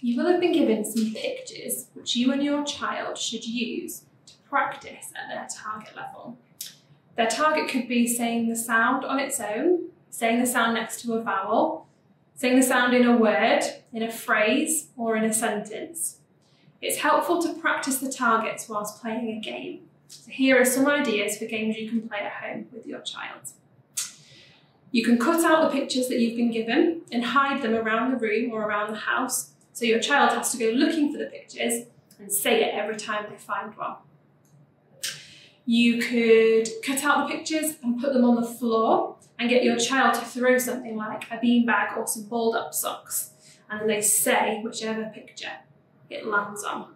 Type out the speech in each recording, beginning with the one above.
you will have been given some pictures which you and your child should use to practice at their target level. Their target could be saying the sound on its own, saying the sound next to a vowel, saying the sound in a word, in a phrase, or in a sentence. It's helpful to practice the targets whilst playing a game. So here are some ideas for games you can play at home with your child. You can cut out the pictures that you've been given and hide them around the room or around the house, so your child has to go looking for the pictures and say it every time they find one. You could cut out the pictures and put them on the floor and get your child to throw something like a beanbag or some balled up socks, and they say whichever picture it lands on.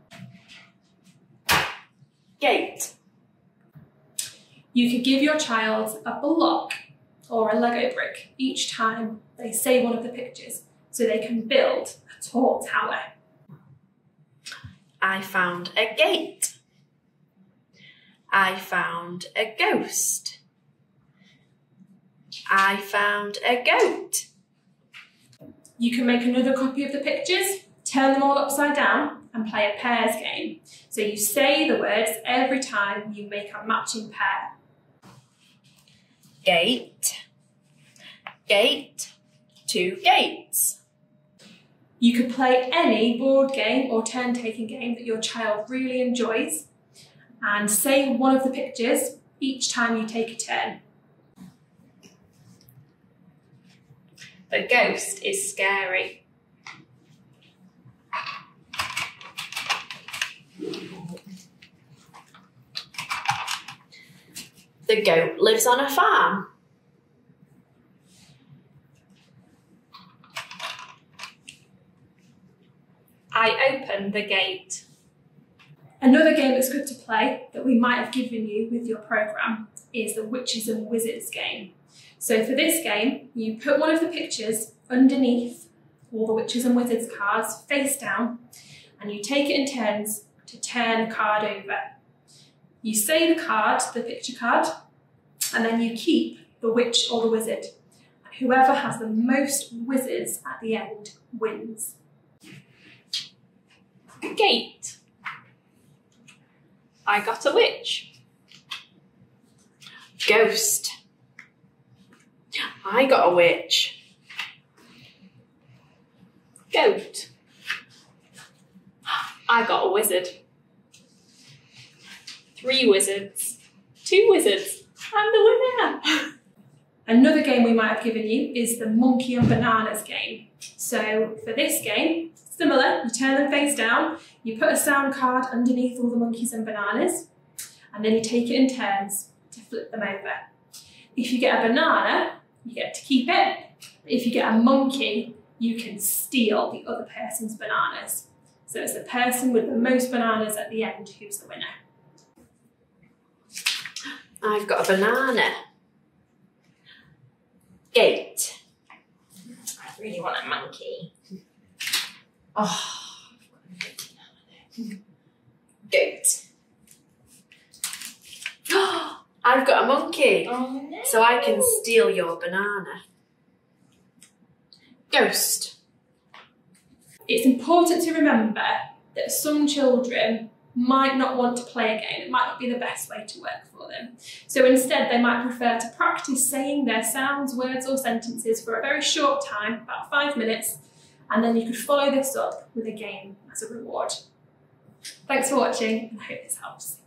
Gate. You could give your child a block or a Lego brick each time they say one of the pictures so they can build a tall tower. I found a gate. I found a ghost. I found a goat. You can make another copy of the pictures, turn them all upside down and play a pairs game. So you say the words every time you make a matching pair. Gate. Gate. Two gates. You could play any board game or turn taking game that your child really enjoys and say one of the pictures each time you take a turn. The ghost is scary. The goat lives on a farm. I open the gate. Another game that's good to play that we might have given you with your programme is the Witches and Wizards game. So for this game, you put one of the pictures underneath all the Witches and Wizards cards face down and you take it in turns to turn a card over. You say the card, the picture card, and then you keep the witch or the wizard. Whoever has the most wizards at the end wins. Gate. I got a witch. Ghost. I got a witch. Goat. I got a wizard. Three wizards. Two wizards. I'm the winner. Another game we might have given you is the monkey and bananas game. So for this game, similar, you turn them face down, you put a sound card underneath all the monkeys and bananas, and then you take it in turns to flip them over. If you get a banana, you get to keep it. If you get a monkey, you can steal the other person's bananas. So it's the person with the most bananas at the end who's the winner. I've got a banana. Gate. I really want a monkey. Oh. Goat. I've got a monkey. Oh no. So I can steal your banana. Ghost. It's important to remember that some children might not want to play a game. It might not be the best way to work for them. So instead, they might prefer to practice saying their sounds, words, or sentences for a very short time, about five minutes, and then you could follow this up with a game as a reward. Thanks for watching, and I hope this helps.